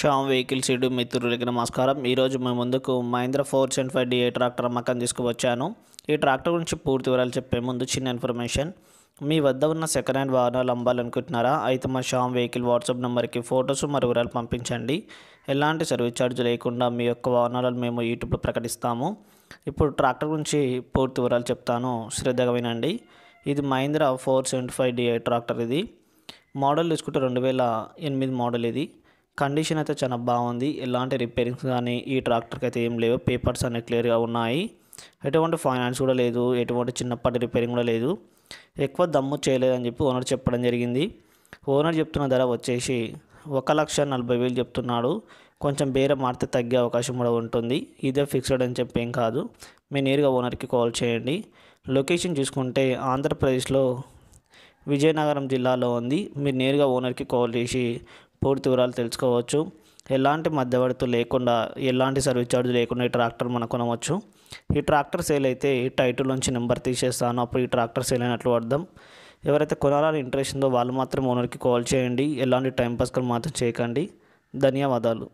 Sam vehicle seed మిత్రులకి నమస్కారం. ఈరోజు మేము ముందుకు Mahindra four seventy five DI tractor అమ్మకం తీసుకువచ్చాను. ఈ ట్రాక్టర్ గురించి పూర్తి వివరాలు చెప్పే ముందు చిన్న ఇన్ఫర్మేషన్. మీ వద్ద ఉన్న సెకండ్ హ్యాండ్ వాహనాలు అమ్మాలనుకుంటున్నారా? అయితే మా షామ్ వెహికల్ వాట్సాప్ నెంబర్కి ఫొటోస్ మరియు వివరాలు పంపించండి. ఎలాంటి సర్వీస్ ఛార్జ్ లేకుండా మీ యొక్క వాహనాలను మేము యూట్యూబ్లో ప్రకటిస్తాము. ఇప్పుడు ట్రాక్టర్ గురించి పూర్తి వివరాలు చెప్తాను. శ్రద్ధగా వినండి. ఇది Mahindra four seventy five DI tractor ఇది. మోడల్ తీసుకుంటే రెండు వేల ఎనిమిది మోడల్ ఇది. కండిషన్ అయితే చాలా బాగుంది. ఎలాంటి రిపేరింగ్స్ కానీ ఈ ట్రాక్టర్కి అయితే ఏం లేవు. పేపర్స్ అనేవి క్లియర్గా ఉన్నాయి. ఎటువంటి ఫైనాన్స్ కూడా లేదు. ఎటువంటి చిన్నపాటి రిపేరింగ్ కూడా లేదు. ఎక్కువ దమ్ము చేయలేదని చెప్పి ఓనర్ చెప్పడం జరిగింది. ఓనర్ చెప్తున్న ధర వచ్చేసి ఒక లక్ష నలభై వేలు చెప్తున్నాడు. కొంచెం బేరం మారితే తగ్గే అవకాశం కూడా ఉంటుంది. ఇదే ఫిక్స్డ్ అని చెప్పి ఏం కాదు. మీరు నేరుగా ఓనర్కి కాల్ చేయండి. లొకేషన్ చూసుకుంటే ఆంధ్రప్రదేశ్లో విజయనగరం జిల్లాలో ఉంది. మీరు నేరుగా ఓనర్కి కాల్ చేసి పూర్తి వివరాలు తెలుసుకోవచ్చు. ఎలాంటి మధ్యవర్తు లేకుండా ఎలాంటి సర్వీస్ ఛార్జ్ లేకుండా ఈ ట్రాక్టర్ మనం కొనవచ్చు. ఈ ట్రాక్టర్ సేల్ అయితే ఈ టైటిల్ నుంచి నెంబర్ తీసేస్తాను. అప్పుడు ఈ ట్రాక్టర్ సేల్ అయినట్లు అర్థం. ఎవరైతే కొనాలని ఇంట్రెస్ట్ ఉందో వాళ్ళు మాత్రం ఓనర్కి కాల్ చేయండి. ఎలాంటి టైం పాస్కల్ మాత్రం చేయకండి. ధన్యవాదాలు.